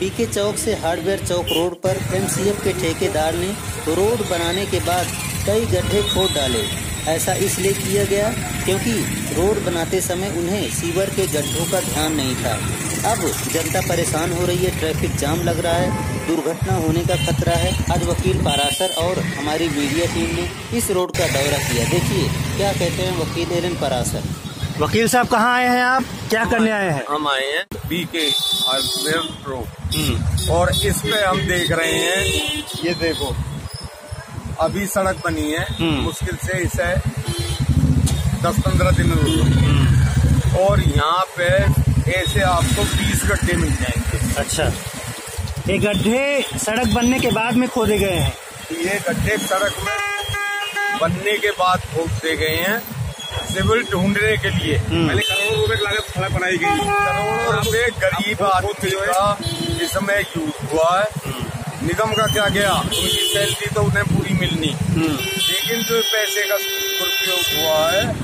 पीके चौक से हार्डवेयर चौक रोड पर एमसीएफ के ठेकेदार ने रोड बनाने के बाद कई गड्ढे खोद डाले। ऐसा इसलिए किया गया क्योंकि रोड बनाते समय उन्हें सीवर के गड्ढों का ध्यान नहीं था। अब जनता परेशान हो रही है, ट्रैफ़िक जाम लग रहा है, दुर्घटना होने का खतरा है। आज वकील पारासर और हमारी मीडिया टीम ने इस रोड का दौरा किया। देखिए, क्या कहते हैं वकील एरन पारासर? वकील साहब कहाँ आए हैं आप? क्या करने आए हैं? हम आए हैं बी के रोड और इस पे हम देख रहे हैं ये देखो अभी सड़क बनी है। हम्म। मुश्किल से इसे दस पंद्रह दिन हुए और यहाँ पे ऐसे आपको बीस गड्ढे मिल जाएँगे। अच्छा। ये गड्ढे सड़क बनने के बाद में खोदे गए हैं? ये गड्ढे सड़क में बनने के बाद खोद गए हैं। सिविल ढूँढने के लिए। हम्म। पहले करोड़ों रुपए की लागत सड़क बनाई गई। करोड़ों रुपए। गरीब आदमी का इसमें यूज़ हुआ है। निगम का क्या गया? उनकी सैलरी तो उन्हें पूरी मिलनी। हम्म। लेकिन जो पैसे का दुरुपयोग हुआ है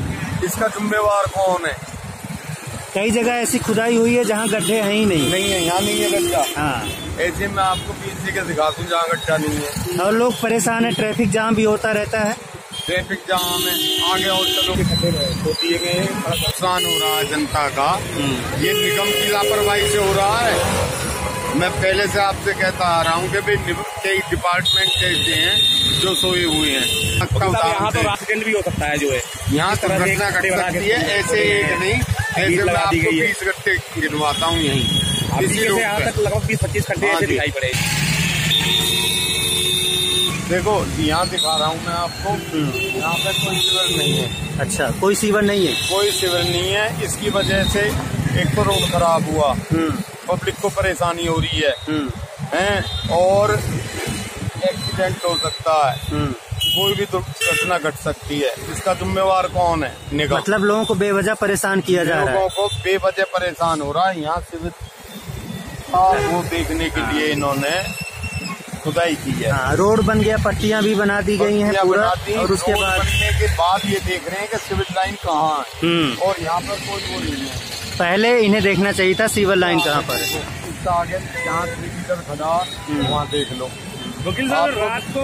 इसका जिम्मेवार कौन है? कई जगह ऐसी खुदाई हुई है जहाँ गड्ढे हैं ही नहीं। नहीं है यहाँ नहीं है गड्ढा। हाँ। ऐसे मैं आपको बीस जगह दिखा दूँ जहाँ गड्ढा नहीं है। और लोग परेशान है ट्रैफ़िक जाम भी होता रहता है। ट्रैफ़िक जाम है। आगे और चलो। तो दिए गए नुकसान हो रहा है जनता का। ये निगम की लापरवाही से हो रहा है। मैं पहले से आपसे कहता आ रहा हूँ कि भाई कई डिपार्टमेंट ऐसे हैं जो सोए हुए हैं। मतलब यहाँ तो एक्सीडेंट भी हो सकता है जो है। यहाँ दुर्घटना घट बना के सकती है ऐसे एक नहीं ऐसे मैं दी आपको बीस घंटे गिनवाता हूँ यहीं। इसी यहाँ तक लगभग बीस पच्चीस घंटे हाँ। दिखाई पड़े। देखो यहाँ दिखा रहा हूँ मैं आपको। यहाँ पे कोई सिविल नहीं है। अच्छा कोई सीवर नहीं है? कोई सिविल नहीं है। इसकी वजह से एक तो रोड खराब हुआ। हम्म, पब्लिक को परेशानी हो रही है। हम्म, हैं? और एक्सीडेंट हो सकता है। हम्म। कोई भी दुर्घटना घट सकती है। इसका जिम्मेवार कौन है? निगम मतलब लोगों को बेवजह परेशान किया जा रहा है? लोगों को बेवजह परेशान हो रहा है। यहाँ सिविल वो देखने के लिए इन्होंने खुदाई की है। हाँ रोड बन गया पट्टियाँ भी बना दी गई हैं पूरा और उसके बाद बनने के बाद ये देख रहे हैं कि सिविल लाइन कहाँ है। हम्म, और यहाँ पर कोई वो नहीं है। पहले इन्हें देखना चाहिए था सिविल लाइन कहाँ पर है। आगे जहाँ थ्री व्हीलर खड़ा वहाँ देख लो। वकील साहब, रात को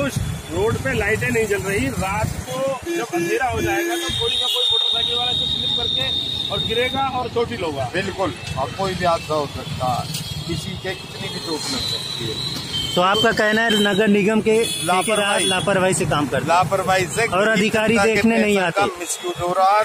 रोड पे लाइटें नहीं जल रही। रात को जब अंधेरा हो जाएगा तो कोई ना कोई मोटरसाइकिल वाला से स्लिप करके और गिरेगा और चोटिल होगा बिल्कुल अब कोई भी हादसा हो सकता है। किसी के कितनी भी चोट लग सकती है। तो आपका कहना है नगर निगम के लापरवाही। लापरवाही से काम कर लापरवाही से और अधिकारी देखने नहीं आते। मिसयूज हो रहा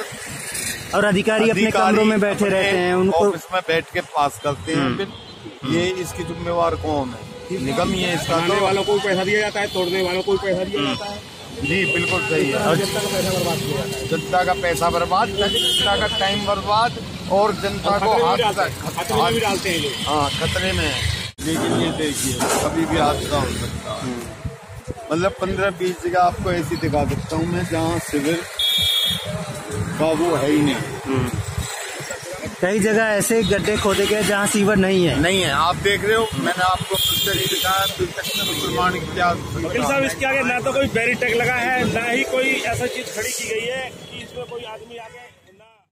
और अधिकारी अपने कमरों में बैठे रहते हैं उनको ऑफ़िस में बैठ के पास करते हैं। हम्म। फिर ये इसकी जिम्मेवार कौन है? निगम ही है इसका तो। वालों को पैसा दिया जाता है तोड़ने वालों को पैसा दिया जाता है। जी बिल्कुल सही है। और जनता का पैसा बर्बाद किया जाता है। जनता का पैसा बर्बाद जनता का टाइम बर्बाद और जनता को खतरे में भी हाथ डालते हैं। खतरे में डालते हैं हाँ खतरे में है। लेकिन ये देखिए कभी भी हादसा हो सकता है। मतलब पंद्रह बीस जगह आपको ऐसी दिखा सकता हूँ मैं जहाँ सिविल का वो है ही नहीं। कई जगह ऐसे गड्ढे खोदे गए जहाँ सीवर नहीं है। नहीं है। आप देख रहे हो मैंने आपको पुस्तक दिखाया पुस्तक में मुसलमान वकील साहब इसके आगे ना तो कोई बैरिटेक लगा है ना ही कोई ऐसा चीज़ खड़ी की गई है कि इसमें कोई आदमी आ आगे